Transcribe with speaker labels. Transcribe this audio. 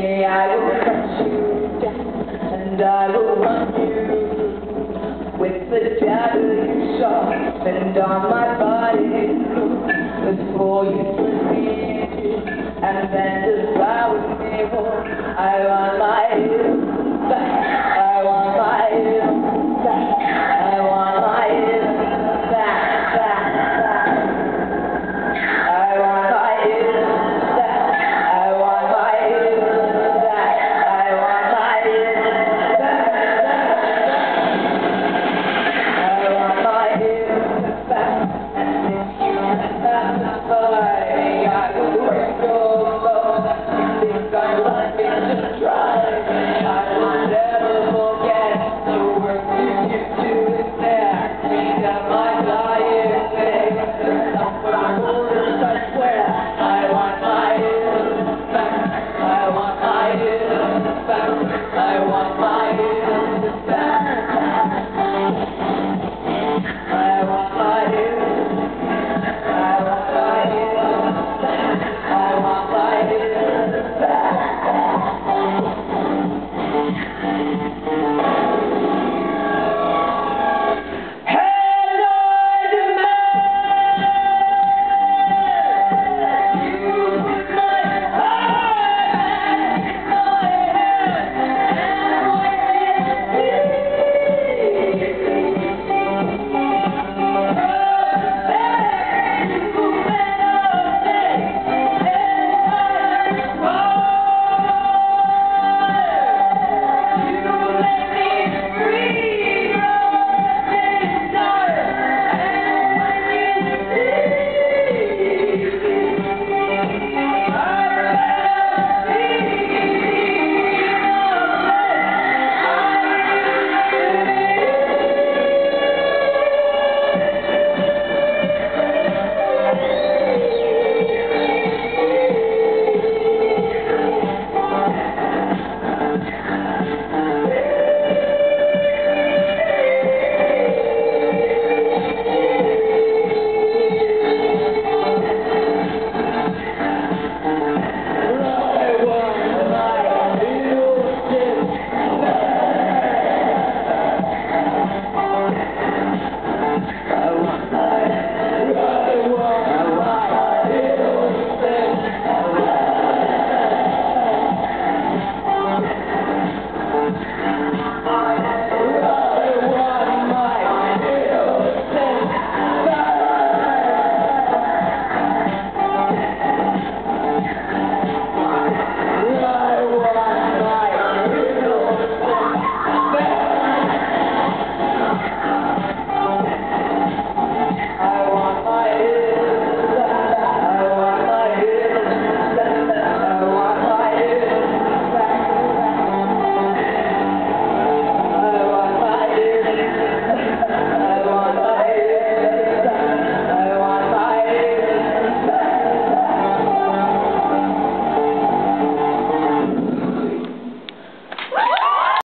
Speaker 1: me, I will cut you down, and I will run you with the dagger you saw sharpened on my body before you sleep, and then devour me. I want my hips back.